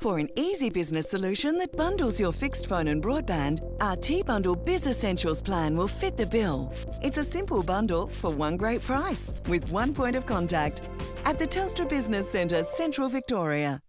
For an easy business solution that bundles your fixed phone and broadband, our T-Bundle Biz Essentials plan will fit the bill. It's a simple bundle for one great price with one point of contact at the Telstra Business Centre, Central Victoria.